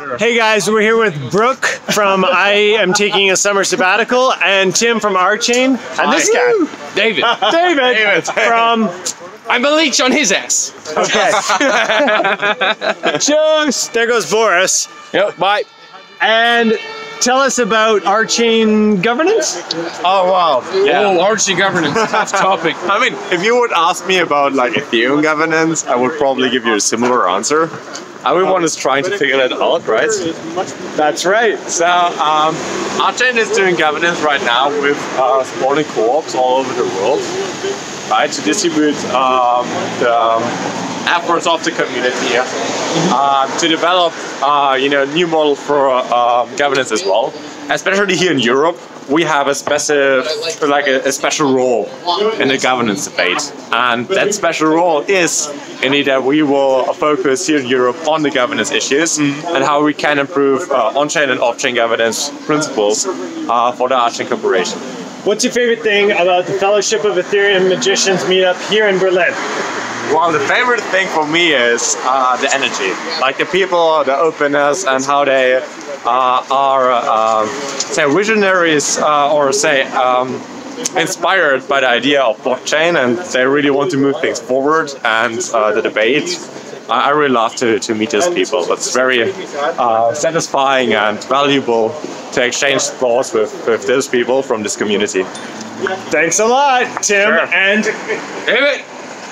Hey guys, we're here with Brooke from I am taking a summer sabbatical and Tim from RChain and this guy, David. David, David. from I'm a leech on his ass. Okay. Just there goes Boris. Yep, bye. And tell us about RChain governance. Oh wow! Oh, RChain governance, tough topic. I mean, if you would ask me about like Ethereum governance, I would probably give you a similar answer. Everyone is trying to figure that out, right? That's right. So, um, RChain is doing governance right now with uh, smaller co-ops all over the world, right, to distribute um, the um, efforts of the community uh, to develop, uh, you know, new model for um, governance as well. Especially here in Europe, we have a special, like a, a special role in the governance debate, and that special role is indeed that we will focus here in Europe on the governance issues and how we can improve uh, on-chain and off-chain governance principles uh, for the RChain Corporation. What's your favorite thing about the Fellowship of Ethereum Magicians meetup here in Berlin? Well, the favorite thing for me is uh, the energy, like the people, the openness, and how they uh, are, uh, say, visionaries uh, or say um, inspired by the idea of blockchain, and they really want to move things forward and uh, the debate. I I really love to, to meet these people. It's very uh, satisfying and valuable to exchange thoughts with, with those people from this community. Thanks a lot, Tim Sure. and David.